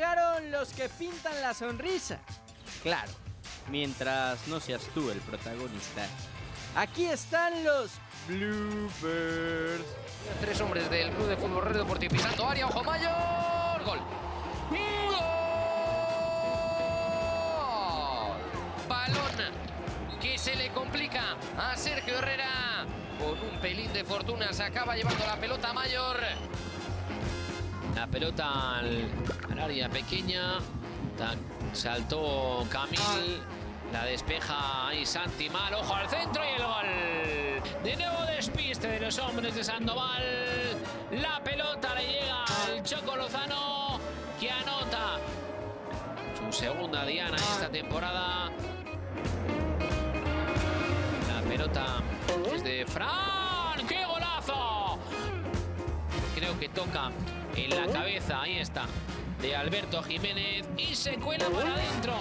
son los que pintan la sonrisa. Claro, mientras no seas tú el protagonista. Aquí están los Bluebirds. Tres hombres del Club de Fútbol Red Deportivo pisando área, ojo mayor, gol. ¡Gol! Balón que se le complica a Sergio Herrera. Con un pelín de fortuna se acaba llevando la pelota mayor. Pelota al, área pequeña. Saltó Camil. La despeja ahí Santi Mal. Ojo al centro y el gol. De nuevo despiste de los hombres de Sandoval. La pelota le llega al Choco Lozano que anota su segunda diana esta temporada. La pelota es de Fran. ¡Qué golazo! Creo que toca en la cabeza. Ahí está. De Alberto Jiménez. Y se cuela para adentro.